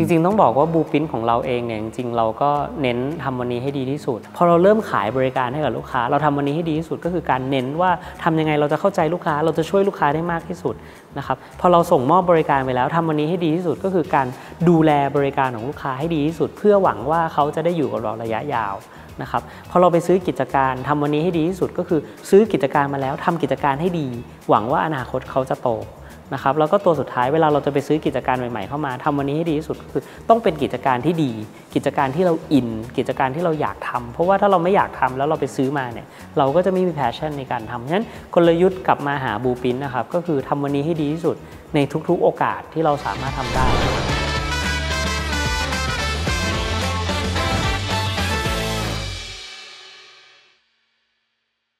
จริง ๆ ต้องบอกว่าบูปินของเราเองเนี่ยจริงๆเราก็เน้นทำวันนี้ให้ดีที่สุด พอเราเริ่มขายบริการให้กับลูกค้า เราทำวันนี้ให้ดีที่สุดก็คือการเน้นว่าทำยังไงเราจะเข้าใจลูกค้า เราจะช่วยลูกค้าได้มากที่สุดนะครับพอเราส่งมอบบริการไปแล้วทำวันนี้ให้ดีที่สุดก็คือการดูแลบริการของลูกค้าให้ดีที่สุด เพื่อหวังว่าเขาจะได้อยู่กับเราระยะยาวนะครับพอเราไปซื้อกิจการทำวันนี้ให้ดีที่สุดก็คือซื้อกิจการมาแล้วทำกิจการให้ดี หวังว่าอนาคตเขาจะโต นะครับแล้วก็ตัวสุดท้ายเวลาเราจะไปซื้อกิจการใหม่ๆเข้ามาทำวันนี้ให้ดีที่สุดก็คือต้องเป็นกิจการที่ดี กิจการที่เราอิน กิจการที่เราอยากทำเพราะว่าถ้าเราไม่อยากทำแล้วเราไปซื้อมาเนี่ยเราก็จะไม่มี passion ในการทำฉะนั้นกลยุทธ์กลับมาหาบูปินนะครับก็คือทำวันนี้ให้ดีที่สุดในทุกๆโอกาสที่เราสามารถทำได้